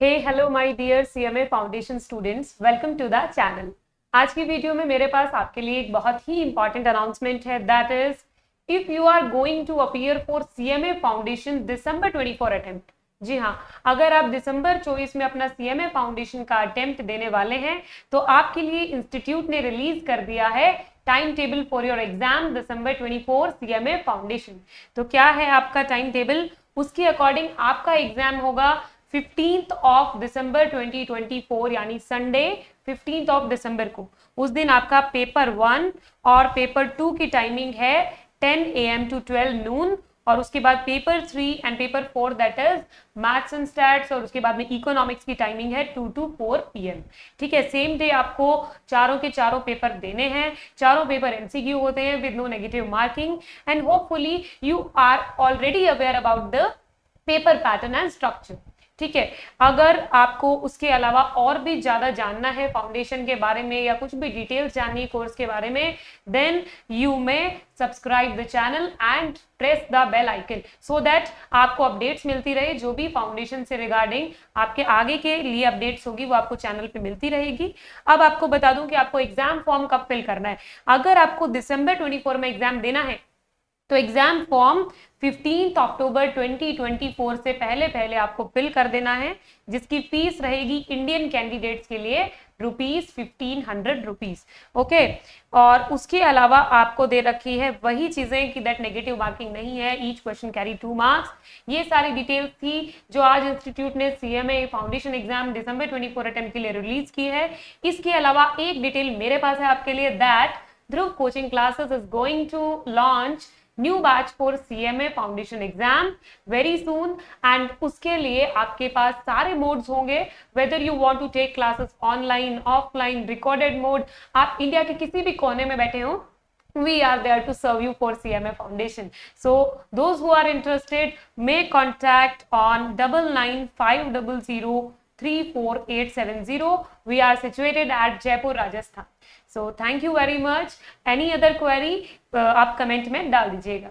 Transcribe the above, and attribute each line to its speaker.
Speaker 1: Hey hello my dear CMA foundation students welcome to the channel आज की video में मेरे पास आपके लिए एक बहुत ही इंपॉर्टेंट अनाउंसमेंट है. That is if you are going to appear for CMA foundation December 24 attempt जी हाँ अगर आप दिसंबर 24 में अपना सीएमए फाउंडेशन का अटेम्प्ट देने वाले हैं तो आपके लिए इंस्टीट्यूट ने रिलीज़ कर दिया है time table for your exam December 24 CMA foundation तो क्या है आपका टाइम टेबल उसके अकॉर्डिंग आपका एग्ज़ाम होगा. फिफ्टींथ ऑफ़ दिसंबर 2024 यानी संडे फिफ्टींथ ऑफ़ दिसंबर को। उस दिन आपका पेपर वन और पेपर टू की टाइमिंग है 10 ए एम टू 12 नून और उसके बाद paper three and paper four that is maths and stats और उसके बाद में इकोनॉमिक्स की टाइमिंग है टू टू फोर पीएम ठीक है सेम डे आपको चारों के चारों पेपर देने हैं। चारों पेपर एमसीक्यू होते हैं with no negative marking and hopefully you are already aware about the paper pattern and structure ठीक है? अगर आपको उसके अलावा और भी ज़्यादा जानना है फाउंडेशन के बारे में या कुछ भी डिटेल्स जाननी है कोर्स के बारे में then you may subscribe the channel and press the bell icon so that आपको अपडेट्स मिलती रहे, जो भी फाउंडेशन से रिगार्डिंग आपके आगे के लिए अपडेट्स होगी, वो आपको चैनल पे मिलती रहेगी। अब आपको बता दूँ कि आपको एग्ज़ाम फॉर्म कब फिल करना है। अगर आपको दिसंबर 24 में एग्ज़ाम देना है तो एग्ज़ाम फॉर्म 15 अक्टूबर 2024 से पहले पहले आपको फिल कर देना है, जिसकी फ़ीस रहेगी इंडियन कैंडिडेट्स के लिए rupees fifteen hundred rupees okay और उसके अलावा आपको दे रखी है वही चीज़ें कि दैट नेगेटिव मार्किंग नहीं है each question carry two marks ये सारी डिटेल्स थी जो आज इंस्टीट्यूट ने सीएमए फाउंडेशन एग्ज़ाम दिसंबर 24 अटेम्प्ट के लिए रिलीज़ की है। इसके अलावा एक डिटेल मेरे पास है आपके लिए that Dhruv coaching classes is going to launch new batch for C M A foundation exam very soon and उसके लिए आपके पास सारे मोड्स होंगे whether you want to take classes online offline recorded mode आप इंडिया के किसी भी कोने में बैठे हो, we are there to serve you for cma foundation. So, those who are interested may contact on 99500 three four eight seven zero we are situated at Jaipur Rajasthan so thank you very much any other query आप comment में डाल दीजिएगा।